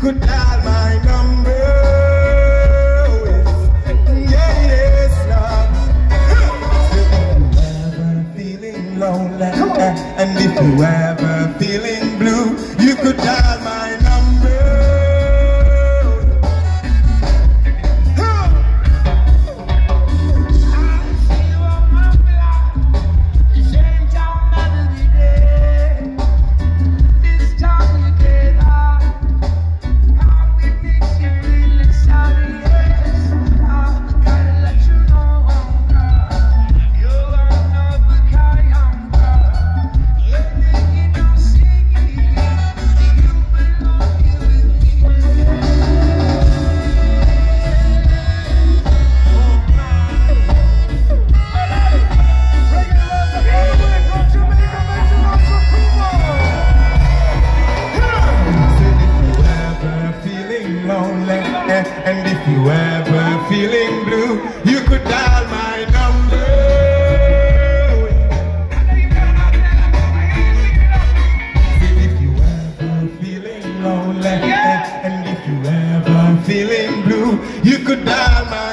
could dial my number. Yeah. If you ever feeling lonely, and if you ever feeling blue, you could dial. And if you ever feeling blue You could dial my number. And if you ever feeling lonely And if you ever feeling blue You could dial my